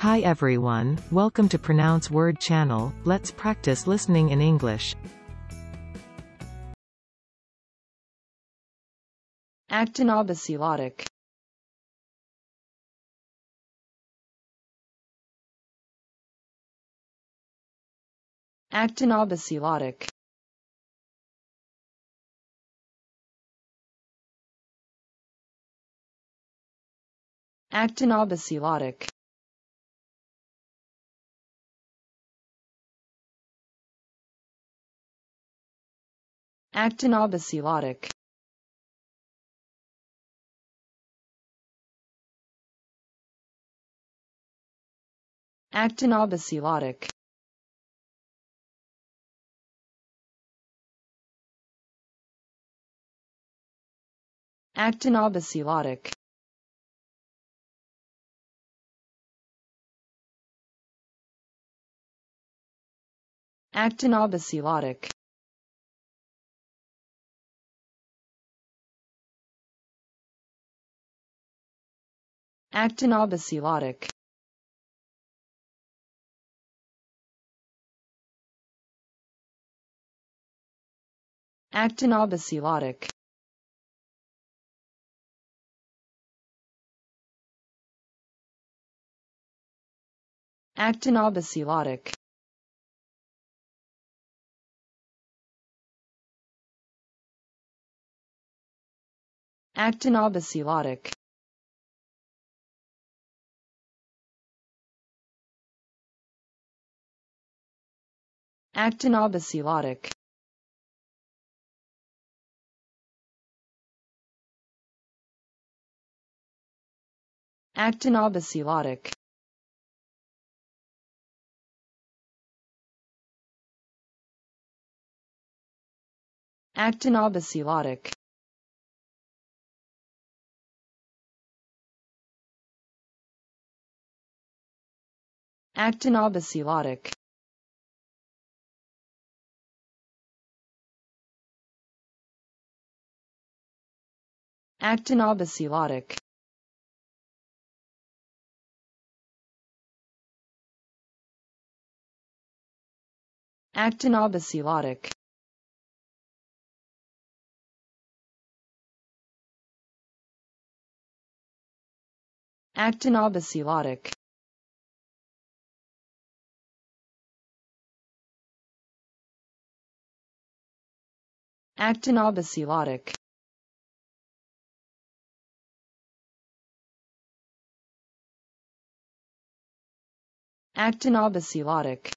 Hi everyone, welcome to Pronounce Word channel, let's practice listening in English. Actinobacillotic. Actinobacillotic. Actinobacillotic. Actinobacillotic. Actinobacillotic. Actinobacillotic. Actinobacillotic. Actinobacillotic. Actinobacillotic. Actinobacillotic. Actinobacillotic. Actinobacillotic. Actinobacillotic. Actinobacillotic. Actinobacillotic. Actinobacillotic. Actinobacillotic. Actinobacillotic. Actinobacillotic. Actinobacillotic.